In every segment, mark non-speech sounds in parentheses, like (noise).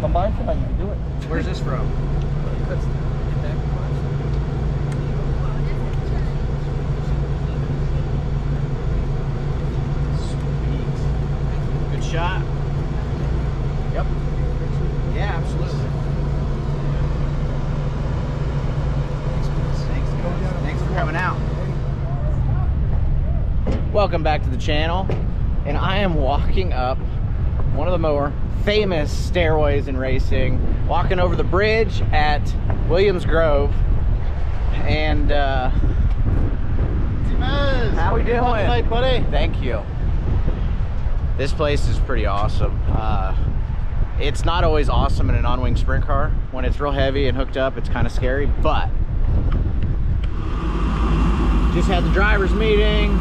Combine tonight, you can do it. Where's this from? Good shot. Yep. Yeah, absolutely. Thanks, guys. Thanks for coming out. Welcome back to the channel. And I am walking up one of the more famous stairways in racing, walking over the bridge at Williams Grove. And uh, how we doing? Tonight, buddy. Thank you. This place is pretty awesome. Uh, it's not always awesome in an on-wing sprint car. When it's real heavy and hooked up, it's kind of scary, but just had the driver's meeting.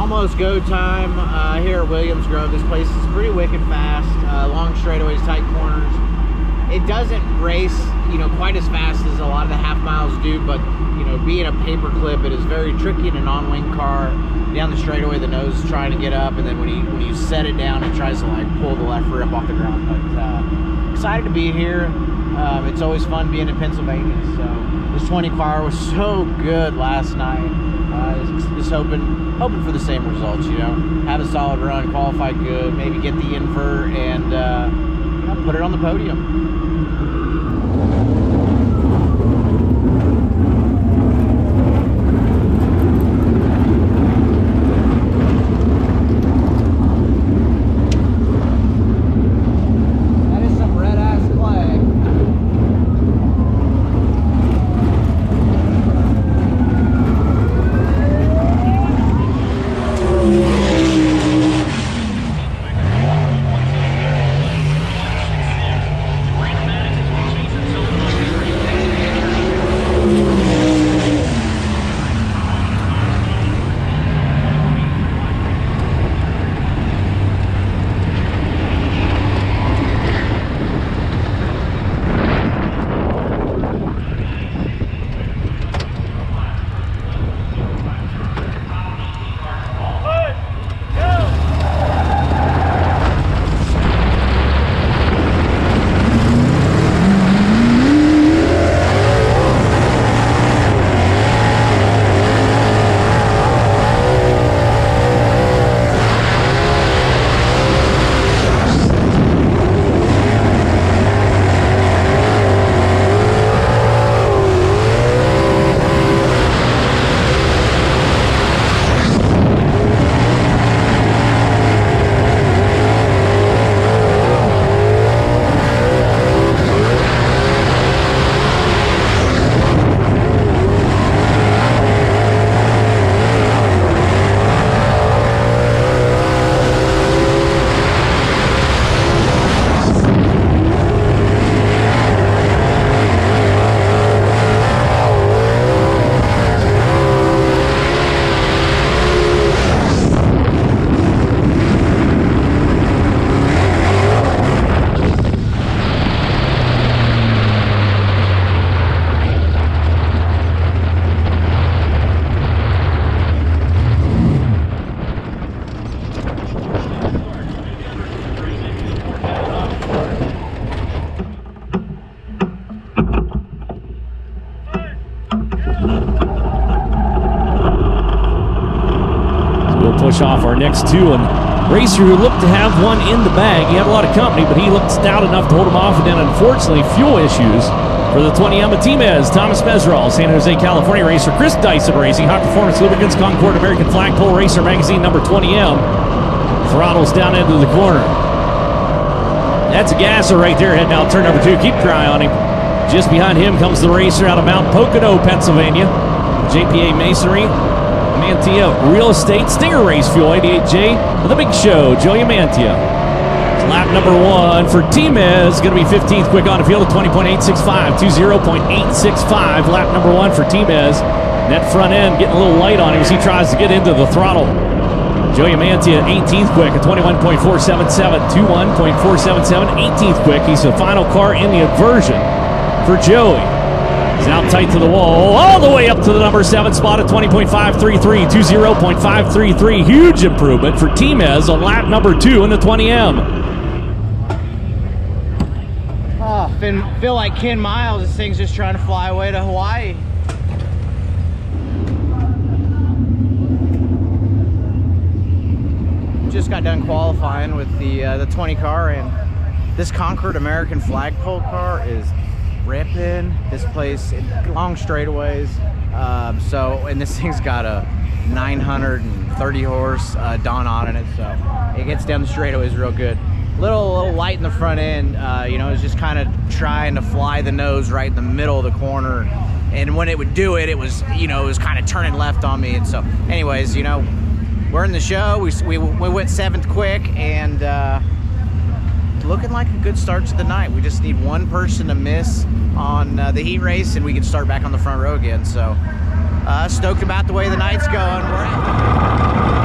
Almost go time uh, here at Williams Grove. This place is pretty wicked fast. Uh, long straightaways, tight corners. It doesn't race, you know, quite as fast as a lot of the half miles do, but you know, being a paper clip, it is very tricky in a non-wing car. Down the straightaway, the nose is trying to get up, and then when you when you set it down, it tries to like pull the left up off the ground. But uh, excited to be here. Um, it's always fun being in Pennsylvania. So this 20 car was so good last night. Uh, just, hoping hoping for the same results. You know, have a solid run, qualify good, maybe get the invert, and uh, put it on the podium. We'll off our next two. And Racer, who looked to have one in the bag, he had a lot of company, but he looked stout enough to hold him off. And then, unfortunately, fuel issues for the 20 Yama Teamez. Thomas Meseraull, San Jose, California racer. Chris Dyson Racing, High Performance Lubricants, Concord American Flagpole Racer Magazine, number 20M. Throttles down into the corner. That's a gasser right there heading out turn number two. Keep your eye on him. Just behind him comes the racer out of Mount Pocono, Pennsylvania. JPA Masonry, Mantia Real Estate, Stinger Race Fuel 88J, The Big Show, Joey Mantia. Lap number one for T-Mez, going to be 15th quick on the field at 20.865, 20.865. Lap number one for T-Mez. That front end getting a little light on him as he tries to get into the throttle. Joey Mantia, 18th quick at 21.477, 21.477, 18th quick. He's the final car in the inversion for Joey. He's out tight to the wall, all the way up to the number seven spot at 20.533, 20.533. Huge improvement for T-Mez on lap number two in the 20M. Oh, feel, feel like Ken Miles. This thing's just trying to fly away to Hawaii. Just got done qualifying with the uh, the 20 car, and this Concord American flagpole car is ripping. This place, long straightaways. Um, so, and this (laughs) thing's got a 930 horse uh, Don on in it, so it gets down the straightaways real good little little light in the front end. Uh, you know, it's just kind of trying to fly the nose right in the middle of the corner. And when it would do it, it was you know it was kind of turning left on me. And so, anyways, you know, we're in the show. We we, we went seventh quick and. Uh, looking like a good start to the night. We just need one person to miss on uh, the heat race, and we can start back on the front row again. So, uh, stoked about the way the night's going.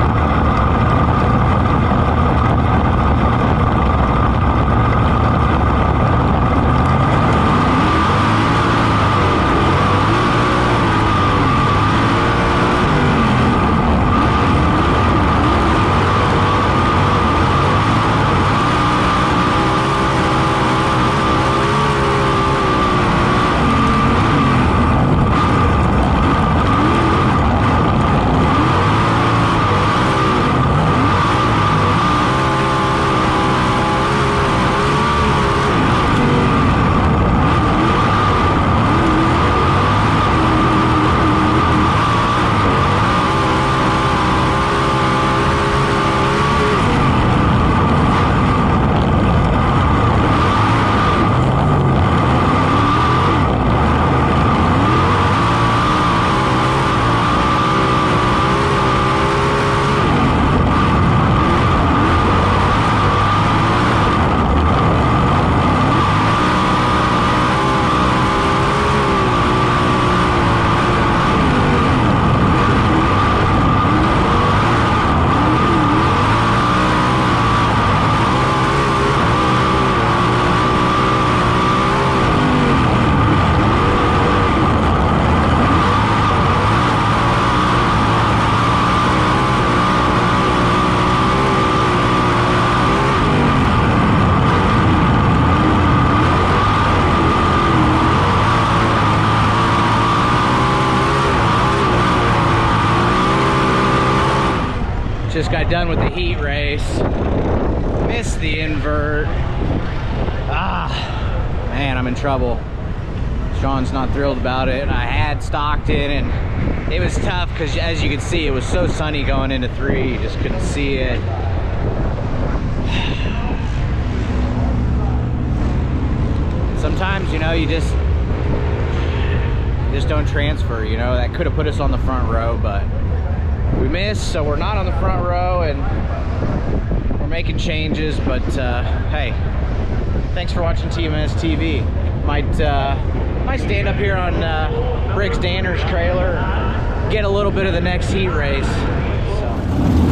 Just got done with the heat race. Missed the invert. Ah, man, I'm in trouble. Sean's not thrilled about it. I had Stockton and it was tough because as you can see, it was so sunny going into three. You just couldn't see it. Sometimes, you know, you just just don't transfer, you know. That could have put us on the front row, but we missed, so we're not on the front row and we're making changes, but uh, hey, thanks for watching T-Mez TV. Might, uh, might stand up here on uh, Briggs Danner's trailer, get a little bit of the next heat race. So.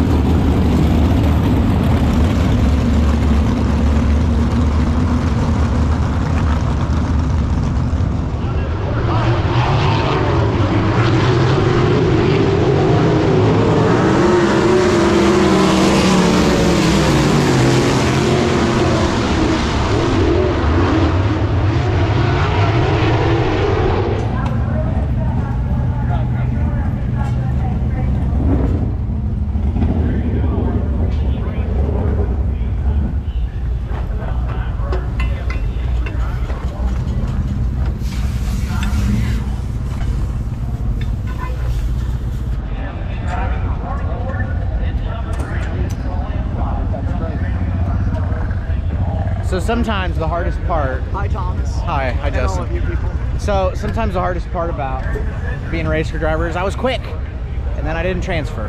So sometimes the hardest part. Hi, Thomas. Hi, hi, And all Justin. of you people. So sometimes the hardest part about being a race car driver is I was quick, and then I didn't transfer.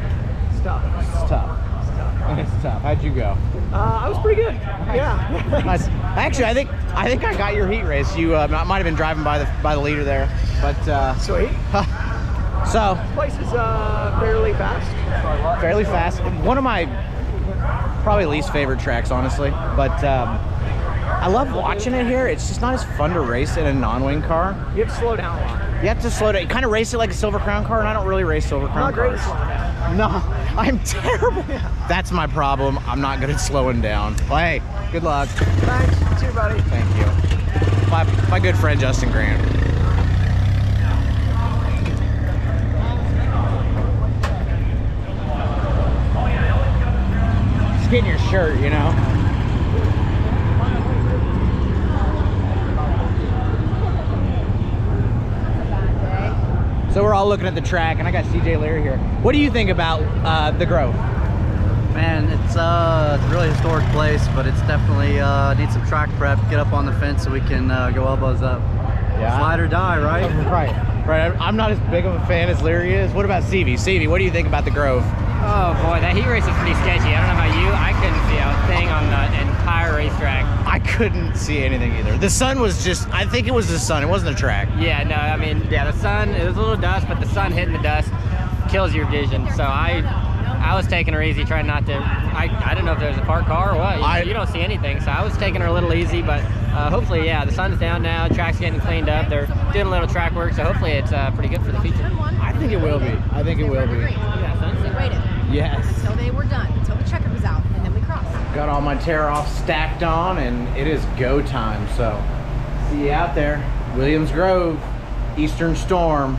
It's tough. It's tough. It's tough. How'd you go? Uh, I was pretty good. Yeah. Nice. Actually, I think I think I got your heat race. You uh, might have been driving by the by the leader there, but uh, Sweet. (laughs) so Place is uh, fairly fast. fairly fast. One of my probably least favorite tracks, honestly, but. Um, I love watching it here. It's just not as fun to race in a non-wing car. You have to slow down a lot. You have to slow down. You kind of race it like a Silver Crown car, and I don't really race Silver Crown Not cars. slowing down. No, (laughs) I'm terrible. That's my problem. I'm not good at slowing down. Well, hey, good luck. Thanks. You too, buddy. Thank you. My, my good friend Justin Grant. Just getting your shirt, you know. So we're all looking at the track, and I got CJ Leary here. What do you think about uh, the Grove? Man, it's uh, it's a really historic place, but it's definitely uh, needs some track prep. Get up on the fence so we can uh, go elbows up. Yeah. Slide or die, right? Right, right. I'm not as big of a fan as Leary is. What about Seavey? Seavey, what do you think about the Grove? Oh boy, that heat race is pretty sketchy. I don't know about you. I couldn't see a thing on the entire racetrack. I couldn't see anything either. The sun was just, I think it was the sun. It wasn't the track. Yeah, no, I mean, yeah, the sun. It was a little dust, but the sun hitting the dust kills your vision. So I, I was taking her easy, trying not to. I, I don't know if there's a parked car or what. You, I- you don't see anything, so I was taking her a little easy, but uh, hopefully, yeah, the sun's down now. Track's getting cleaned up. They're doing a little track work, so hopefully it's uh, pretty good for the future. I think it will be. I think it will be. Yeah, sun's They waited Yes. until they were done, until the checker was out, and then we crossed. Got all my tear off stacked on, and it is go time. So, see you out there. Williams Grove, Eastern Storm.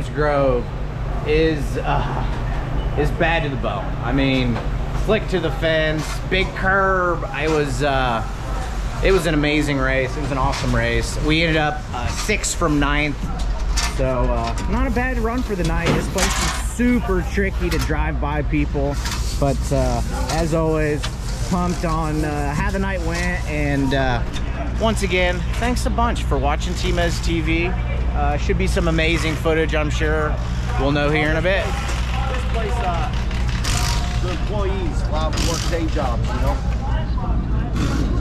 Grove is uh, is bad to the bone. I mean, flick to the fence, big curb. I was uh, it was an amazing race. It was an awesome race. We ended up uh, six from ninth. So uh, not a bad run for the night. This place is super tricky to drive by people, but uh, as always, pumped on uh, how the night went. And once again, thanks a bunch for watching T-Mez TV. Uh, should be some amazing footage, I'm sure. We'll know here in a bit. This place, uh, the employees, a lot of work day jobs, you know?